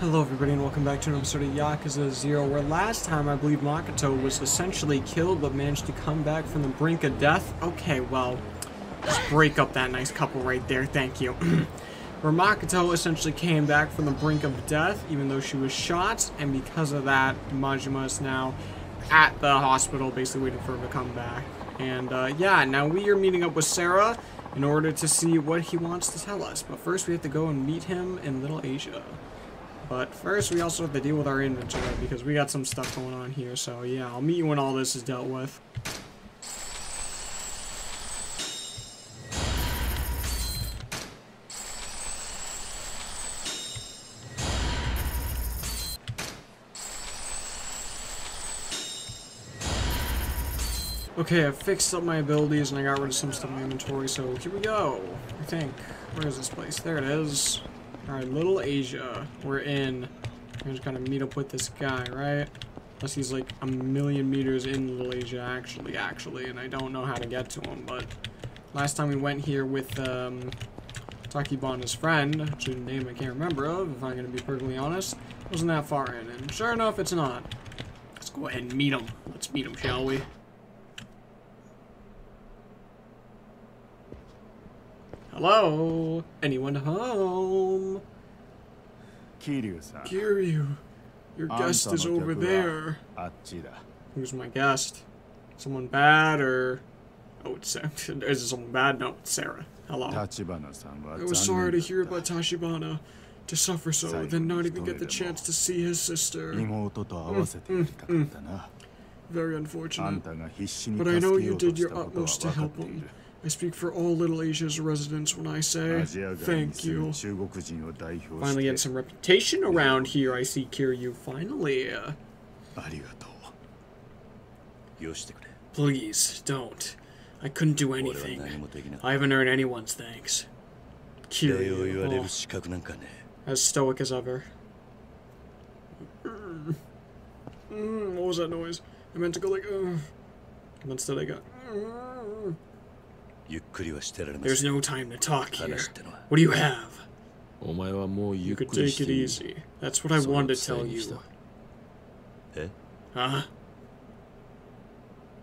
Hello everybody and welcome back to an episode of Yakuza 0 where last time I believe Makoto was essentially killed but managed to come back from the brink of death. Okay, well, let's break up that nice couple right there, thank you. where Makoto essentially came back from the brink of death even though she was shot and because of that Majima is now at the hospital basically waiting for her to come back. And uh, yeah, now we are meeting up with Sera in order to see what he wants to tell us. But first we have to go and meet him in Little Asia. But first, we also have to deal with our inventory because we got some stuff going on here. So yeah, I'll meet you when all this is dealt with. Okay, I've fixed up my abilities and I got rid of some stuff in my inventory, so here we go. I think. Where is this place? There it is. Alright, Little Asia. We're in. I'm just gonna meet up with this guy, right? Unless he's like a million meters in Little Asia, actually, actually, and I don't know how to get to him, but last time we went here with, um, Takibana's friend, which is a name I can't remember of, if I'm gonna be perfectly honest, wasn't that far in, and sure enough, it's not. Let's go ahead and meet him. Let's meet him, shall we? Hello? Anyone home? Kiryu-san. Kiryu, your guest is over there. Who's my guest? Someone bad or... Oh, it's Sera. Is it someone bad? No, it's Sera. Hello. I was sorry to hear about Tachibana. To suffer so, then not even get the chance to see his sister. Mm, mm, mm. mm, mm, mm. Very unfortunate. But I know you did your utmost to help him. I speak for all Little Asia's residents when I say thank you. Finally get some reputation around here. I see Kiryu finally. Please, don't. I couldn't do anything. I haven't earned anyone's thanks. Kiryu, oh, as stoic as ever. Mm. mm what was that noise? I meant to go like, uh, and instead I got... Mm, mm, there's no time to talk here. What do you have? You could take it easy. That's what I wanted to tell you. Huh?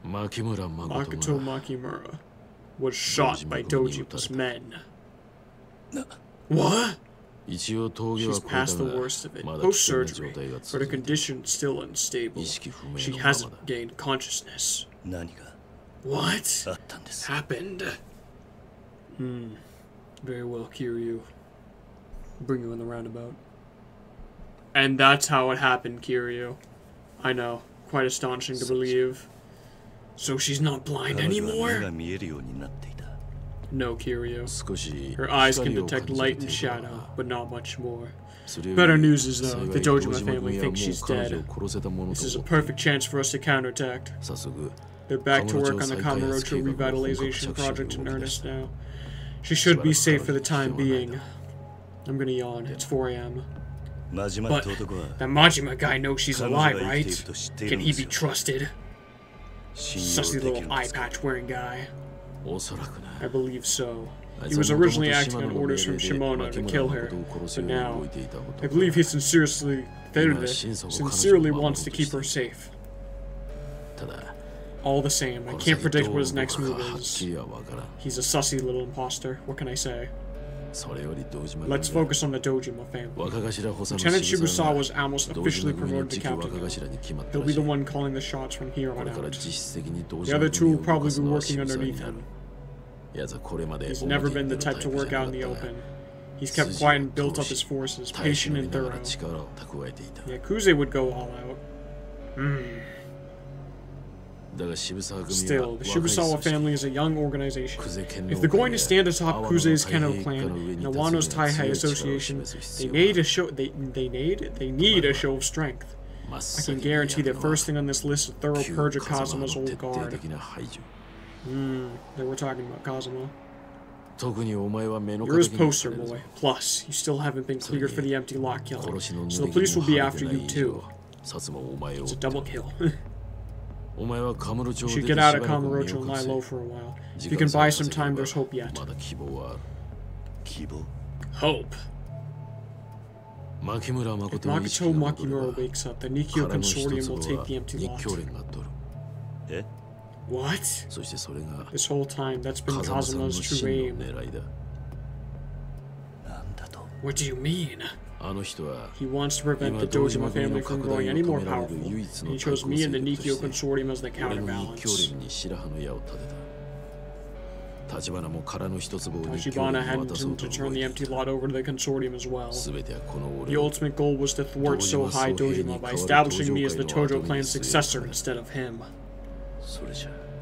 Makoto Makimura was shot by Dojima's men. What? She's past the worst of it. Post-surgery, but her condition's still unstable. She hasn't gained consciousness. What happened? Hmm. Very well, Kiryu. Bring you in the roundabout. And that's how it happened, Kiryu. I know. Quite astonishing to believe. So she's not blind anymore? No, Kiryu. Her eyes can detect light and shadow, but not much more. Better news is, though, the Dojima family thinks she's dead. This is a perfect chance for us to counterattack. They're back to work on the Kamurocho revitalization project in earnest now. She should be safe for the time being. I'm gonna yawn. It's 4 a.m. But that Majima guy knows she's alive, right? Can he be trusted? Sussy little eye patch wearing guy. I believe so. He was originally acting on orders from Shimano to kill her, but now I believe he sincerely, sincerely wants to keep her safe all the same. I can't predict what his next move is. He's a sussy little imposter. What can I say? Let's focus on the Dojima family. Lieutenant Shibusawa was almost officially promoted to captain. He'll be the one calling the shots from here on out. The other two will probably be working underneath him. He's never been the type to work out in the open. He's kept quiet and built up his forces, patient and thorough. Yakuza would go all out. Mm. Still, the Shibusawa family is a young organization. If they're going to stand atop Kuze's Kano clan and Awano's Taihei Association, they need a show they they need they need a show of strength. I can guarantee that first thing on this list is thorough purge of Kazama's old guard. Hmm, they were talking about Kazuma. You're his poster boy. Plus, you still haven't been cleared for the empty lock killing, so the police will be after you too. It's a double kill. You should get out of Kamurocho and lie low for a while. If you can buy some time, there's hope yet. Hope. If Makoto Makimura wakes up, the Nikkyo Consortium will take the empty lot. Eh? What? This whole time, that's been Kazama's true aim. What do you mean? He wants to prevent the Dojima family from growing any more powerful, and he chose me and the Nikkyo Consortium as the counterbalance. Tachibana had him to turn the empty lot over to the consortium as well. The ultimate goal was to thwart Sohei Dojima by establishing me as the Tojo clan's successor instead of him.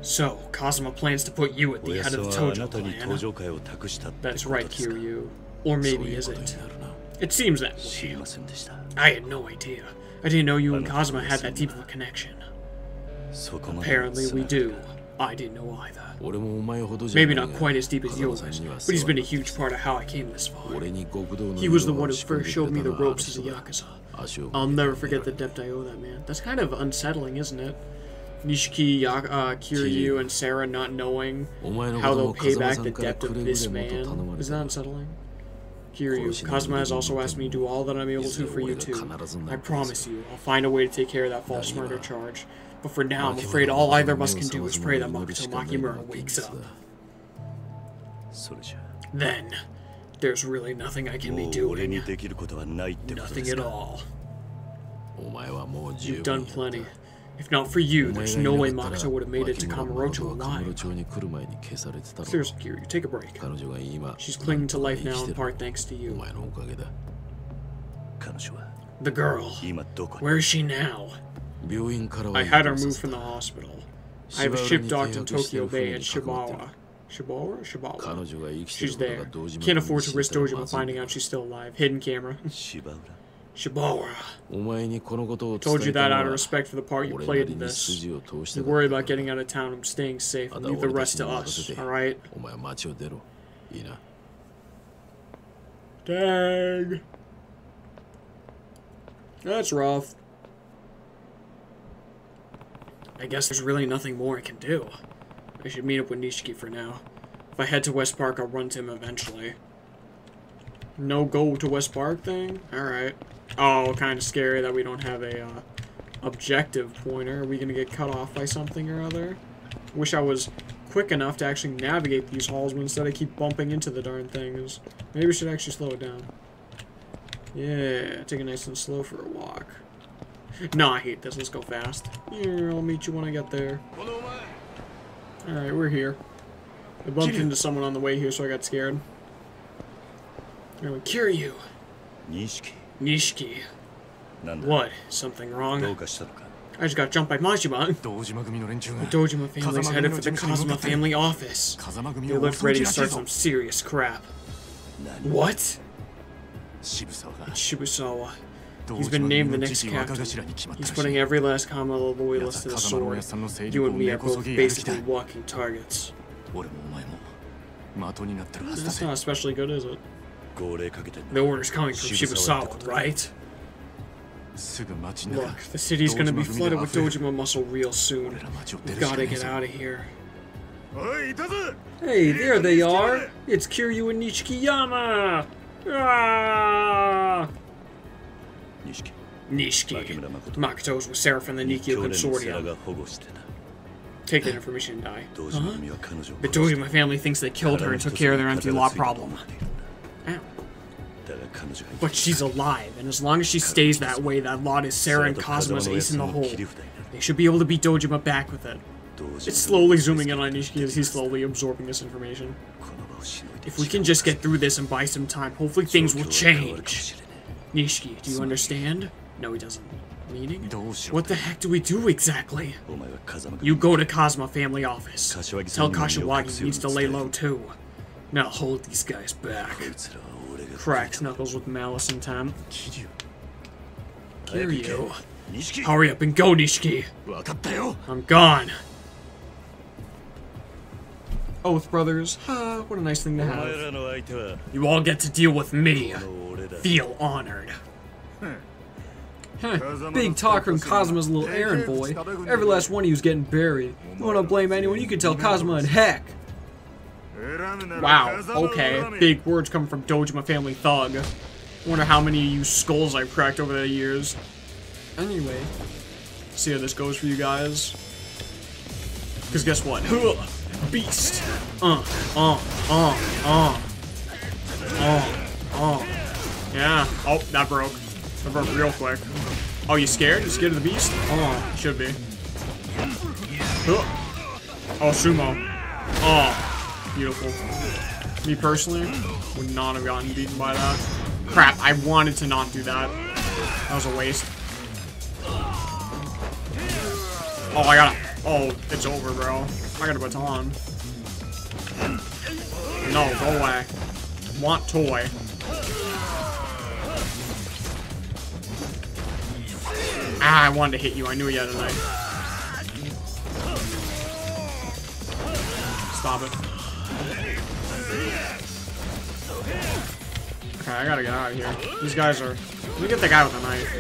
So, Kazama plans to put you at the head of the Tojo clan. That's right, Kiryu. Or maybe is it? It seems that. I had no idea. I didn't know you and Kazama had that deep of a connection. Apparently we do. I didn't know either. Maybe not quite as deep as yours, but he's been a huge part of how I came this far. He was the one who first showed me the ropes as a Yakuza. I'll never forget the debt I owe that man. That's kind of unsettling, isn't it? Nishiki, Yak uh, Kiryu, and Sera not knowing how they'll pay back the debt of this man. Is that unsettling? Kiryu. Kazama has also asked me to do all that I'm able to for you too. I promise you, I'll find a way to take care of that false murder charge. But for now, I'm afraid all either of us can do is pray that Makoto Makimura wakes up. Then, there's really nothing I can be doing. Nothing at all. You've done plenty. If not for you, there's no way Makoto would have made it to Kamurocho alive. Seriously, Kiryu, take a break. She's clinging to life now in part thanks to you. The girl. Where is she now? I had her moved from the hospital. I have a ship docked in Tokyo Bay at Shibaura. Shibawa? Shibawa. She's there. Can't afford to risk Dojima finding out she's still alive. Hidden camera. Shibara. I told you that out of respect for the part you played in this. You worry about getting out of town I'm staying safe. Leave the rest to us, alright? Dang. That's rough. I guess there's really nothing more I can do. I should meet up with Nishiki for now. If I head to West Park, I'll run to him eventually. No go to West Park thing? Alright. Oh, kind of scary that we don't have a uh, objective pointer. Are we gonna get cut off by something or other? Wish I was quick enough to actually navigate these halls, but instead I keep bumping into the darn things. Maybe we should actually slow it down. Yeah, take it nice and slow for a walk. No, I hate this. Let's go fast. Here, I'll meet you when I get there. Alright, we're here. I bumped into someone on the way here, so I got scared. I would cure you. Nishiki. Nishiki. What? Something wrong? I just got jumped by Majima. The Dojima family is headed for the Kazama family office. They look ready to start some serious crap. What? Shibusawa. He's been named the next captain. He's putting every last comma all the to the sword. You and me are both basically walking targets. That's not especially good, is it? The order's coming from Shibusawa, right? Look, the city's gonna be flooded with Dojima muscle real soon. We've gotta get out of here. Hey, there they are! It's Kiryu and Nishikiyama! Ah! Nishiki. Nishiki. Makoto's with Seraph and the Nikkyo Consortium. Take that information and die. Huh? The Dojima family thinks they killed her and took care of their empty lot problem. But she's alive, and as long as she stays that way, that lot is Sera and Kazama's ace in the hole. They should be able to beat Dojima back with it. It's slowly zooming in on Nishiki as he's slowly absorbing this information. If we can just get through this and buy some time, hopefully things will change. Nishiki, do you understand? No, he doesn't. Meaning? What the heck do we do exactly? You go to Kazama family office. Tell Kashiwagi he needs to lay low too. Now hold these guys back. Cracks Knuckles with malice in time. Kiryu. Hurry up and go, Nishiki. I'm gone. Oath Brothers. What a nice thing to have. You all get to deal with me. Feel honored. Huh. Big talk from Kazama's little errand boy. Every last one of you's getting buried. You wanna blame anyone, you can tell Kazama and heck. Wow, okay. Big words coming from Dojima family thug. Wonder how many of you skulls I've cracked over the years. Anyway, see how this goes for you guys. Because guess what? Beast. Uh, uh, uh, uh. Uh, uh. Yeah. Oh, that broke. That broke real quick. Oh, you scared? You scared of the beast? Oh, should be. Oh, sumo. Oh, beautiful. Me personally, would not have gotten beaten by that. Crap, I wanted to not do that. That was a waste. Oh, I gotta... Oh, it's over, bro. I got a baton. No, go away. Want toy. Ah, I wanted to hit you. I knew you had a knife. Stop it. Okay, I gotta get out of here. These guys are... Let me get the guy with the knife.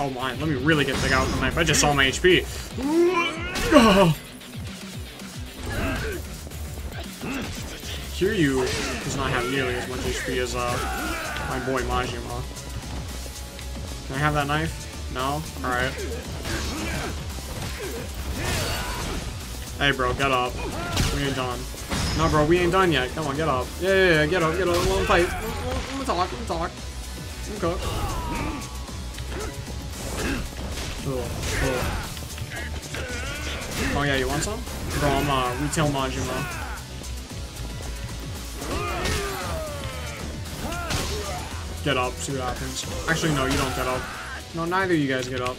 Oh my, let me really get the guy with the knife. I just saw my HP. Kiryu does not have nearly as much HP as uh, my boy Majima. Can I have that knife? No? Alright. Hey bro, get up. We ain't done. No bro, we ain't done yet. Come on, get up. Yeah, yeah, yeah, get up, get up. Let me fight. Let me talk, let me talk. Okay. Cool, cool. Oh yeah, you want some? Bro, I'm uh, retail Majima. Get up, see what happens. Actually, no, you don't get up. No, neither of you guys get up.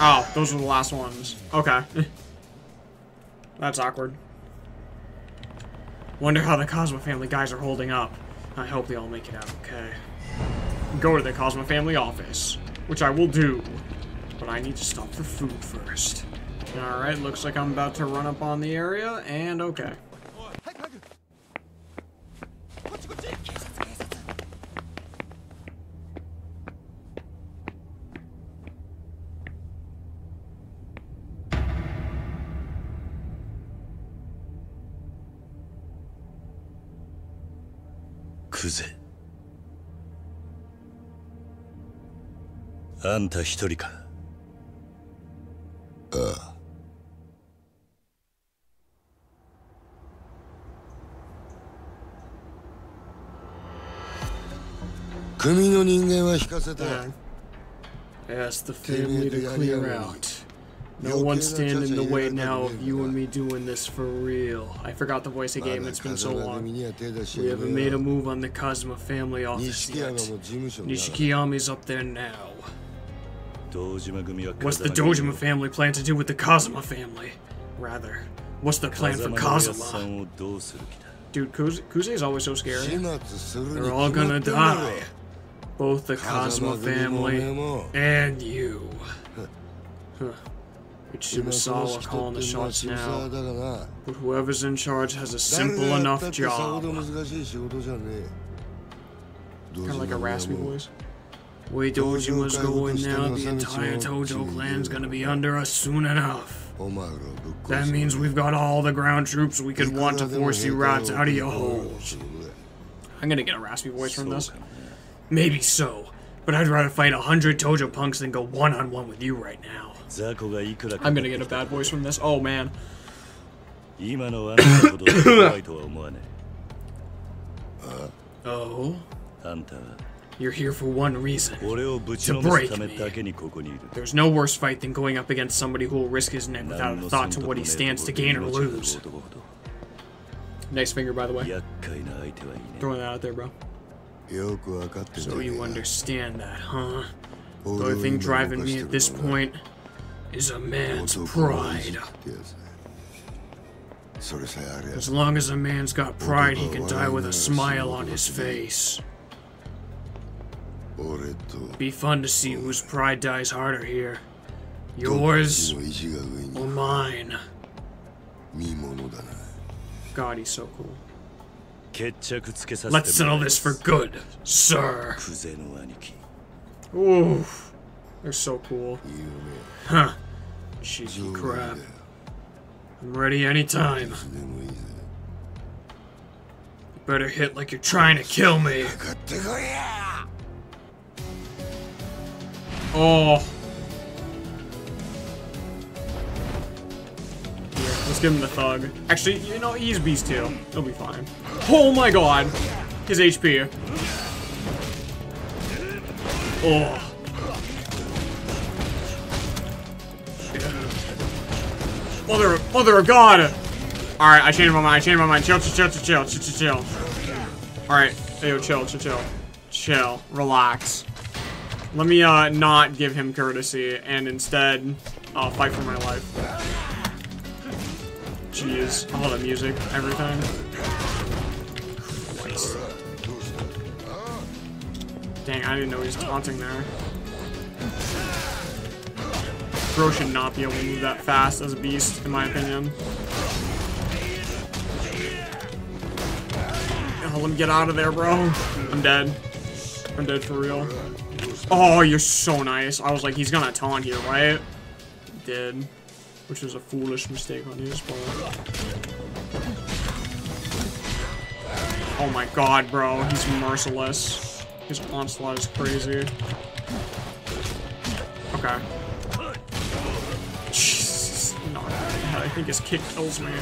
Oh, those were the last ones. Okay. That's awkward. Wonder how the Kazama family guys are holding up. I hope they all make it out okay. Go to the Kazama family office, which I will do. But I need to stop for food first. Alright, looks like I'm about to run up on the area, and okay. Kuze あんた一人かああ組の人間は引かせた Ask the family to clear out. No one stand in the way now of you and me doing this for real. I forgot the voice of game, it's been so long. We haven't made a move on the Kazama family office yet. Nishikiyama's up there now. What's the Dojima family plan to do with the Kazama family? Rather, what's the plan for Kazama? Dude, Kuze, Kuze is always so scary. They're all gonna die. Both the Kazama family and you. Huh. It's Shibusawa calling the shots now. But whoever's in charge has a simple enough job. Kind of like a raspy voice. Wait, Way Dojima's going now, the entire Tojo clan's gonna be under us soon enough. That means we've got all the ground troops we could want to force you rats out of your holes. I'm gonna get a raspy voice from this. Maybe so, but I'd rather fight a hundred Tojo punks than go one-on-one -on -one with you right now. I'm gonna get a bad voice from this. Oh man. oh? You're here for one reason. To break me. There's no worse fight than going up against somebody who will risk his neck without a thought to what he stands to gain or lose. Nice finger, by the way. Throwing that out there, bro. So you understand that, huh? The only thing driving me at this point is a man's pride. As long as a man's got pride, he can die with a smile on his face. Be fun to see whose pride dies harder here. Yours or mine. God, he's so cool. Let's settle this for good, sir. Ooh, they're so cool. Huh. Cheeky crap. I'm ready anytime. You Better hit like you're trying to kill me. Oh. Here, let's give him the thug. Actually, you know, he's beast too. He'll be fine. Oh my god. His HP. Oh. Mother, mother of God! Alright, I changed my mind, I changed my mind. Chill, chill, chill, chill, chill, chill, chill. Alright, yo, chill, chill, chill. Chill, relax. Let me, uh, not give him courtesy, and instead, uh, fight for my life. Jeez, all the music, everything. Christ. Dang, I didn't know he was taunting there. Bro should not be able to move that fast as a beast, in my opinion. Oh, let me get out of there, bro. I'm dead. I'm dead for real. Oh, you're so nice. I was like, he's gonna taunt here, right? He did. Which was a foolish mistake on his part. Oh my god, bro. He's merciless. His onslaught is crazy. Okay. I think his kick kills me.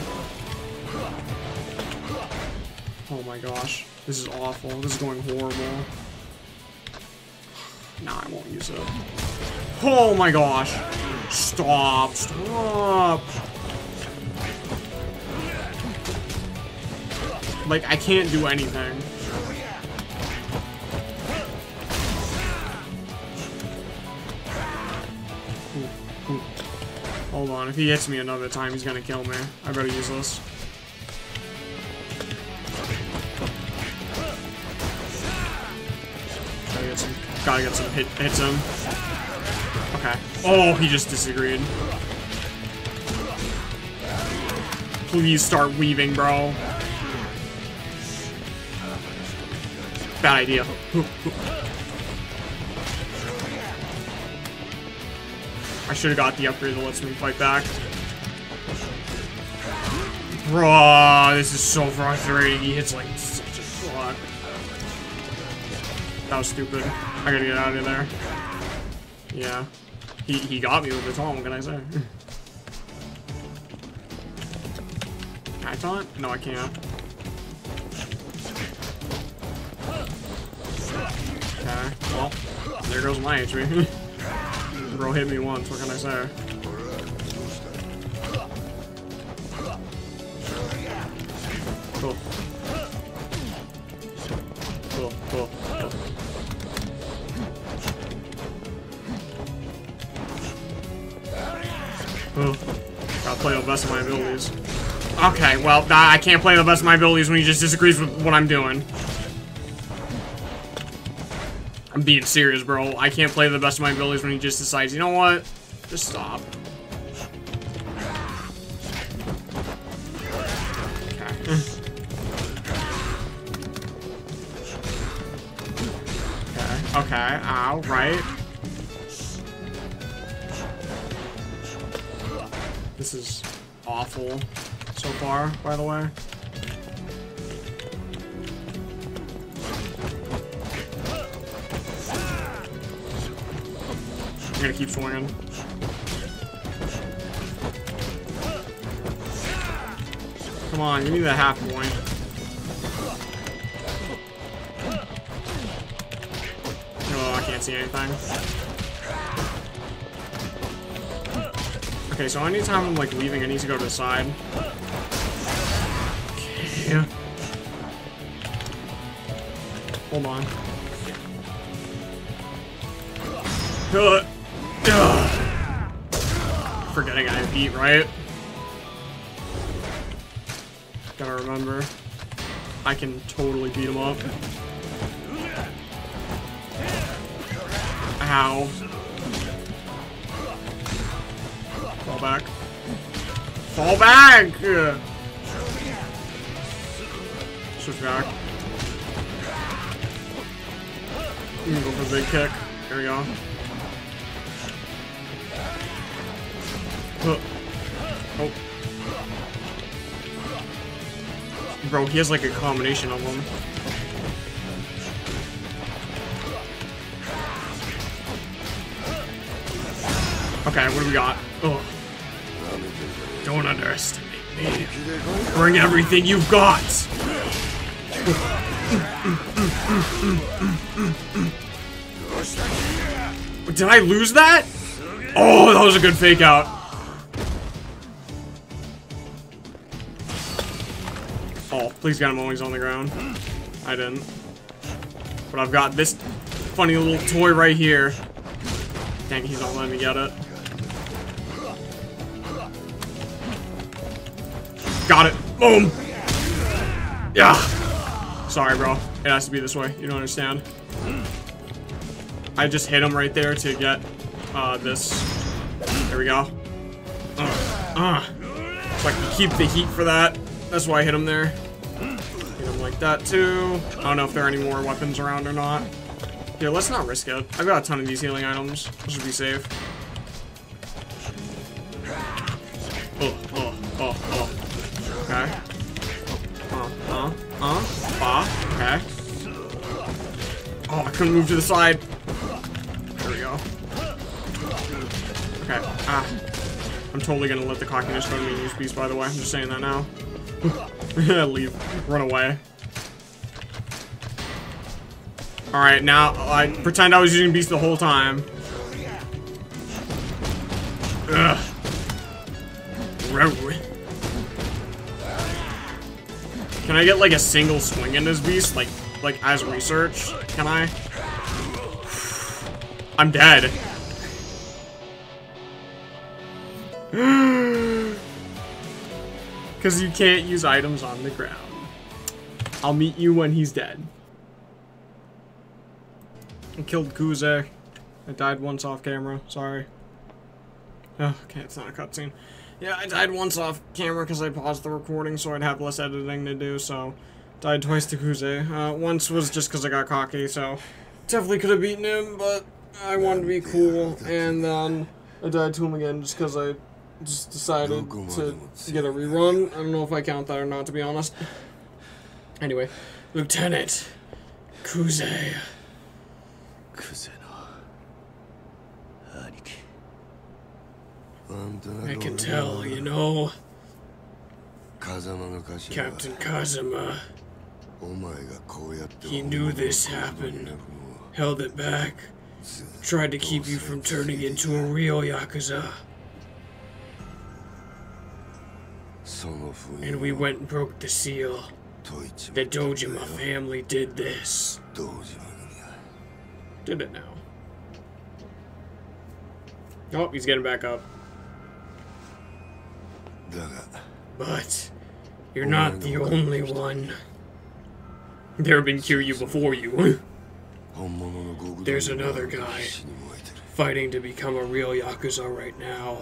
Oh my gosh. This is awful. This is going horrible. Nah, I won't use it. Oh my gosh. Stop. Stop. Like, I can't do anything. If he hits me another time, he's gonna kill me. I better use this. Gotta get some, gotta get some hit, hits him. Okay. Oh, he just disagreed. Please start weaving, bro. Bad idea. Should have got the upgrade that lets me fight back. Bro, this is so frustrating. He hits like such a lot. That was stupid. I gotta get out of there. Yeah. He, he got me with the taunt, what can I say? Can I taunt? No, I can't. Okay, well, there goes my HP. Bro hit me once, what can I say? Cool. Cool, cool, play the best of my abilities. Okay, well, I can't play the best of my abilities when he just disagrees with what I'm doing. Being serious, bro. I can't play the best of my abilities when he just decides, you know what? Just stop. Okay. okay, ow, right. This is awful so far, by the way. I'm gonna keep swinging. Come on, give me the half point. Oh, I can't see anything. Okay, so anytime I'm like leaving, I need to go to the side. Okay. Hold on. Uh, Heat, right? Gotta remember. I can totally beat him up. Ow. Fall back. Fall back! Switch back. I'm gonna go for the big kick. Here we go. Oh. Bro, he has like a combination of them. Okay, what do we got? Oh. Don't underestimate me. Bring everything you've got. Did I lose that? Oh, that was a good fake out. Oh, please get him while he's on the ground. I didn't. But I've got this funny little toy right here. Dang, he's not letting me get it. Got it. Boom. Yeah. Sorry, bro. It has to be this way. You don't understand. I just hit him right there to get uh, this. There we go. Uh, uh. So I can keep the heat for that. That's why I hit him there. Like that too. I don't know if there are any more weapons around or not. Here, let's not risk it. I've got a ton of these healing items. Should be safe. Oh, oh, oh, oh. Okay. Uh, uh, uh, ah, okay. Oh, I couldn't move to the side. There we go. Okay, ah. I'm totally gonna let the cockiness go to me use beast, by the way. I'm just saying that now. Leave. Run away. Alright, now I pretend I was using beast the whole time. Ugh. Can I get like a single swing in this beast? Like, like as research? Can I? I'm dead. Because you can't use items on the ground. I'll meet you when he's dead. I killed Kuze. I died once off camera. Sorry. Oh, okay, it's not a cutscene. Yeah, I died once off camera because I paused the recording so I'd have less editing to do, so... Died twice to Kuze. Uh, once was just because I got cocky, so... Definitely could have beaten him, but I wanted to be cool, and then I died to him again just because I just decided to get a rerun. I don't know if I count that or not, to be honest. Anyway, Lieutenant Kuze. I can tell, you know. Captain Kazama. He knew this happened, held it back, tried to keep you from turning into a real Yakuza. And we went and broke the seal. The Dojima family did this. Did it now. Oh, he's getting back up. But you're not the only one. There have been Kiryu before you. There's another guy fighting to become a real Yakuza right now.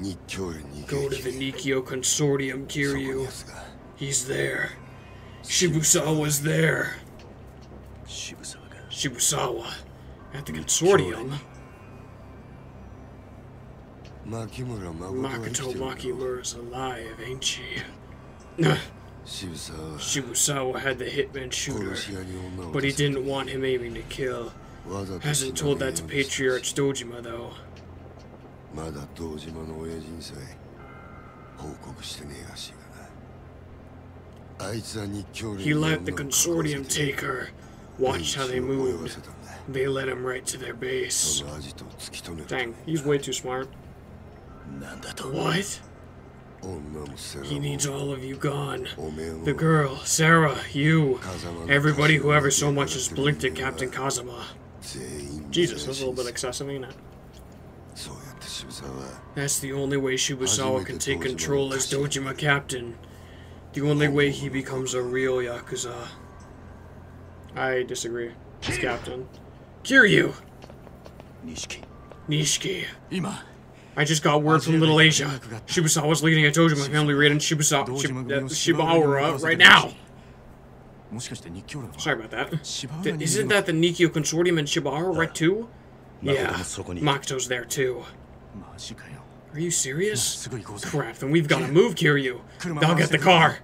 Go to the Nikkyo Consortium, Kiryu. He's there. Shibusawa's there. Shibusawa. Shibusawa. At the consortium? 牧村誠は生き Makoto てるの Makimura's alive, ain't she? 渋沢は Shibusawa had the hitman shooter, 殺し屋に女を but he didn't want him aiming to kill. わざと Hasn't 死な told ねえ that to ようにして Patriarch Dojima, though. まだ堂島の親父にさえ報告してねえらしいがなあいつは日教連 He に let the 女を consortium 殺せて take her. Watched how they 連中を泳が moved. せたんだ They led him right to their base. そのアジトを突き止める Dang, he's way too smart. What? He needs all of you gone. The girl, Sera, you, everybody who ever so much as blinked at Captain Kazama. Jesus, that's a little bit excessive, ain't it? That's the only way Shibusawa can take control as Dojima Captain. The only way he becomes a real Yakuza. I disagree. He's Captain. Kiryu! Nishiki. Nishiki. Ima. I just got word from Little Asia. Shibusawa was leading a Dojima family raid in Shibasa, Shib, uh, Shibaura right now. Sorry about that. Isn't that the Nikkyo Consortium in Shibaura right too? Yeah, Makoto's there too. Are you serious? Crap, then we've gotta move, Kiryu. I'll get the car.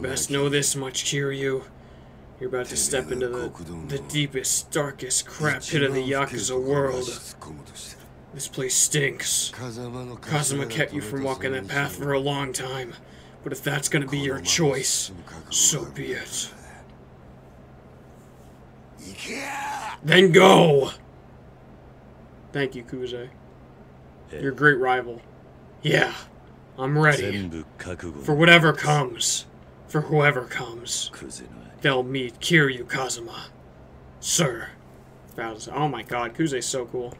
Best know this much, Kiryu. You're about to step into the, the deepest, darkest crap pit of the Yakuza world. This place stinks. Kazama kept you from walking that path for a long time. But if that's gonna be your choice, so be it. Then go! Thank you, Kuze. Your great rival. Yeah, I'm ready. For whatever comes. For whoever comes. They'll meet Kiryu Kazuma. Sir. Was, oh my god, Kuze's so cool.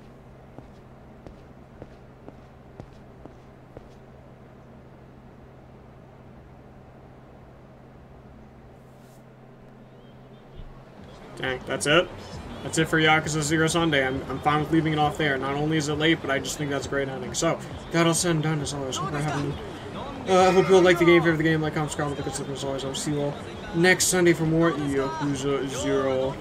Dang, that's it. That's it for Yakuza 0 Sunday. I'm, I'm fine with leaving it off there. Not only is it late, but I just think that's a great ending. So, that'll send done as always. Hope I have Uh, I hope you'll like the game, favorite the game, like, comment, subscribe, look at as always. I'll see you all next Sunday for more Yakuza Zero.